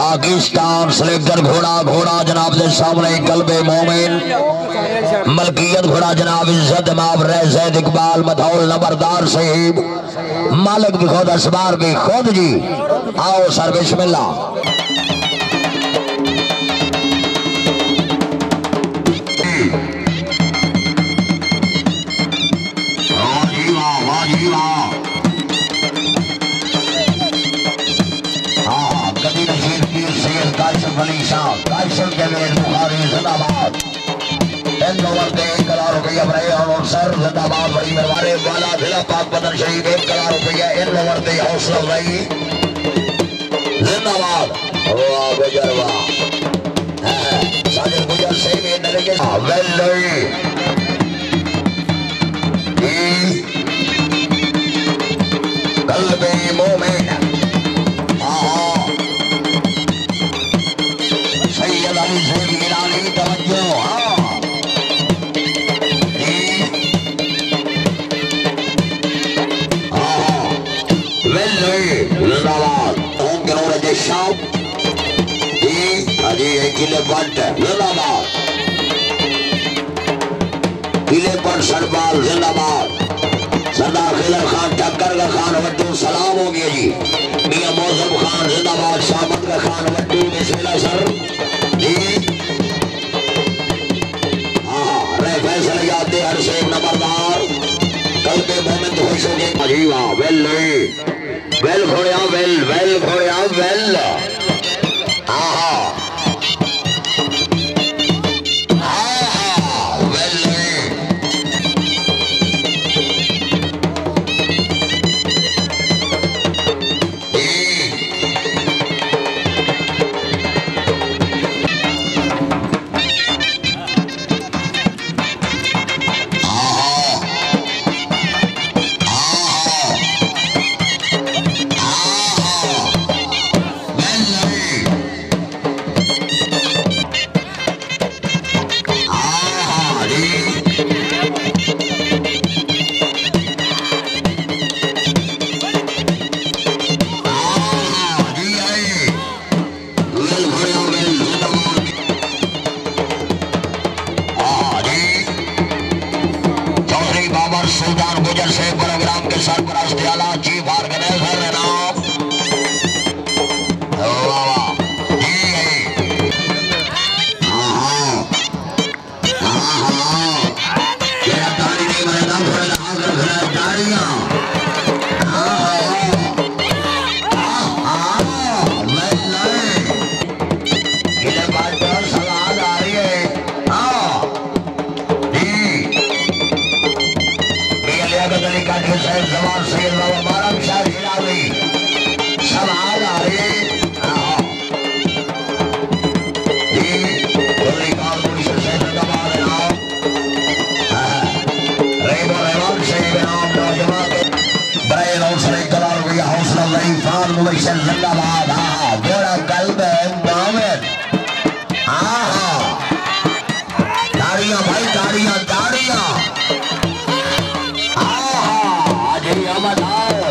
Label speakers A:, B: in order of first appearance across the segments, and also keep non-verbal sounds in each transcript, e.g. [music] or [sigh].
A: Pakistan selector گھوڑا گھوڑا جناب سے سامنے قلب مومن، ملکیت گھوڑا جناب عزت ماب رہ زید اقبال مدھول نبردار صحیب مالک بھی خود اسبار بھی خود جی۔ آؤ سر، بسم اللہ۔ واہ جی واہ۔ سید قاسم علی شاہ قاسم کے میل بخاری زندہ باد۔ ان نوور دے ایک کلا روپیہ برے اور سر زندہ باد، بڑی مروارے والا دلہ پاک بدن شریف ایک کلا روپیہ ان نوور دے حوصلہ رہی زندہ باد۔ واہ گجر واہ ساجد گجر سے بھی ڈرے گے پنٹ سربال زندآباد سردار خیلر خان ٹکر کا خان وڈو سلام ہو گیا جی میاں موزم خان زندہ باد شامت کا خان وڈو بسم اللہ سر جی ہاں رہ فیصل یاد ہر شیخ نمبردار کل پہ مومن تو خوش ہو گئے جی واہ ویل لئی ویل گھوڑیا ویل ویل گھوڑیا ویل آہا داڑیاں داڑیاں آہا آؤ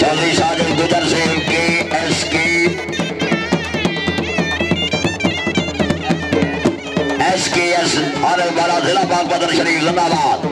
A: چلی ساجد گجر سے کے ایس کی ایس ایس آنے والا ضلع پاک بدر، شریف، زندہ باد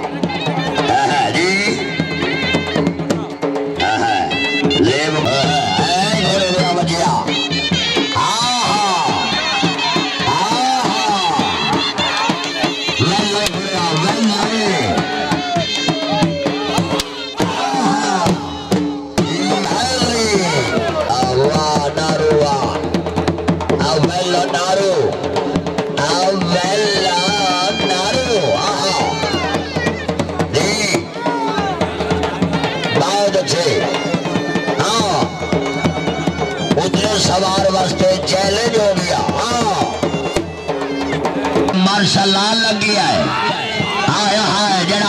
A: ماشاء اللہ لگ گیا ہے جڑا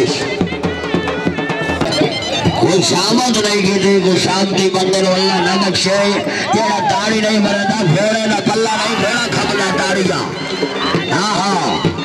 A: انہوں کوئی شامت نہیں کی تھی کوئی شامتی بندر واللہ نہ بخشے جیڑا داڑی نہیں مرتا پھیڑے نہ پلہ نہیں پھیڑا کھپنا داڑیاں ہاں ہاں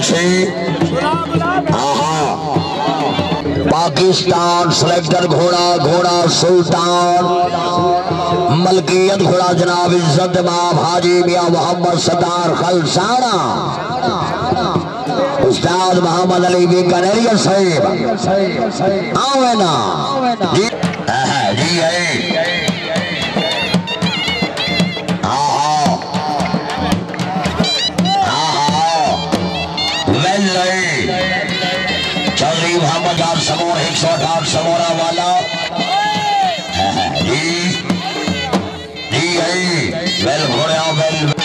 A: بہت آہا۔ پاکستان سلیکٹر گھوڑا گھوڑا سلطان۔ ملکیت گھوڑا جناب عزت امام حاجی میاں محمد ستار خلسانہ۔ استاد محمد علی بی کنیریہ صاحب۔ آوے نا۔ جی آہا، جی ہے سو اٹھاٹھ سمورا والا۔ [laughs] جی۔ جی ہے ویل گھوڑیا ویل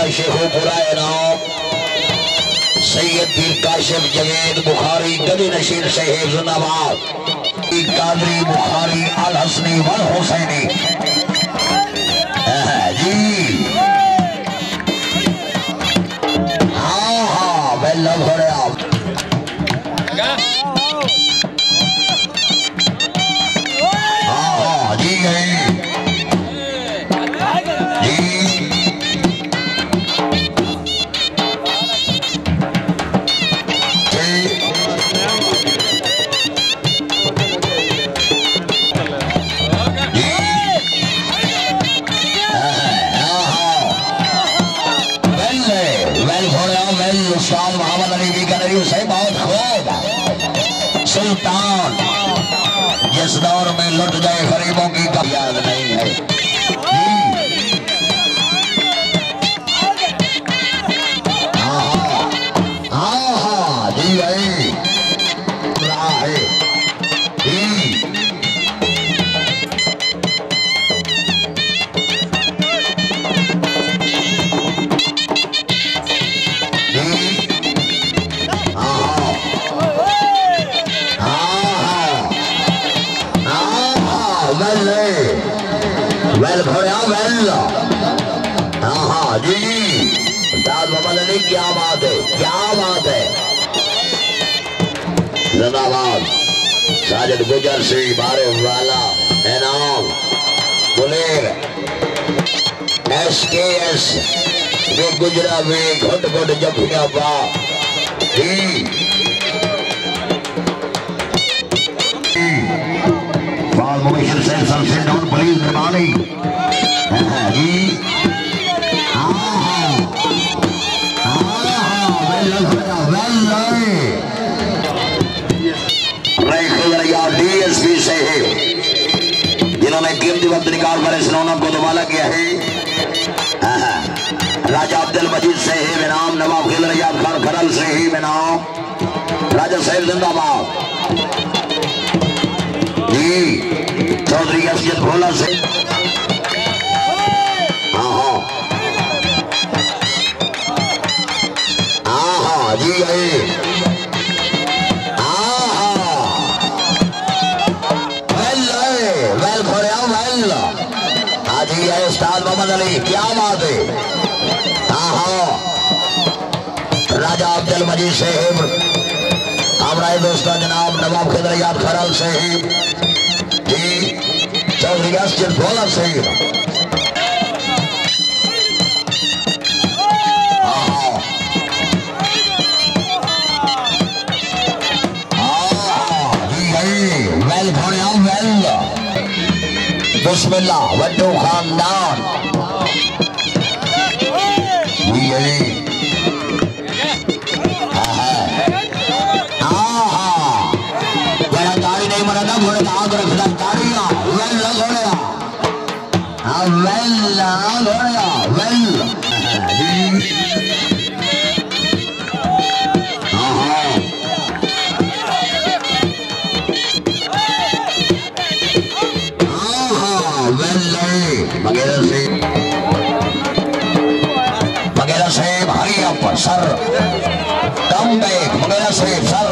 A: نوگرہ ضلع شیخو پورا نام سید پیر کاشف جوید بخاری گدی نشیر سے حفظ قادری بخاری الحسنی والحسینی۔ جی۔ ہاں ہاں بیلہ گھوڑے آپ۔ ہاں علی کر رہی سے بہت خوب سلطان، جس دور میں لٹ گئے غریبوں کی کب یاد نہیں ہے۔ ساجد گجر سی بارے والا انعام بلیر ایس کے ایس وے گجرا وے گھٹ گھٹ جپیا با۔ جی فال مبشر سے سے ڈاؤن پلیز مہربانی ہاں، جی جنہوں دی وقت نکال پر اسلام کو دوبالا کیا ہے۔ راجہ عبد المجید سے ہی نام، نواب خیل یاد خان کھرل سے ہی نام۔ راجہ صاحب زندہ باب جی چودری اسید بھولا سے۔ المجید صاحب۔ ہمارے دوستہ جناب نواب قدر یاد خرال صاحب۔ جی چودھری یاسر بولا صاحب۔ ویل بھوڑیا ویل بسم اللہ، وڈو خاندان۔ Sar, Dambek, mengenai Sar.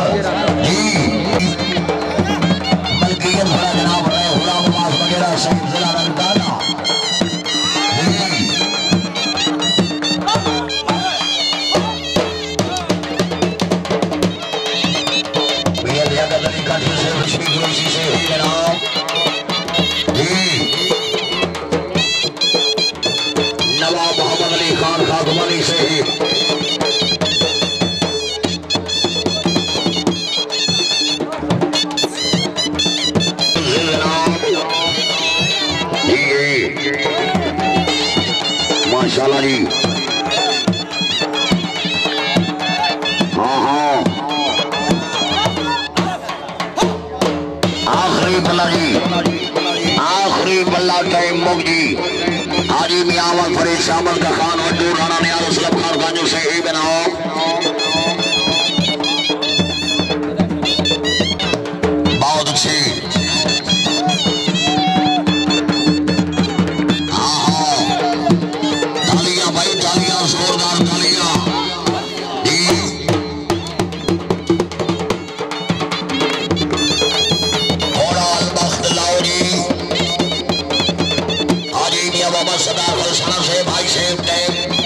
A: جی۔, ہاں، ہاں۔ جی۔, جی۔ میاں فرید شامل کا خان اور دور خانہ نیاز اسلم خان خانجوں سے ہی بناؤ same time.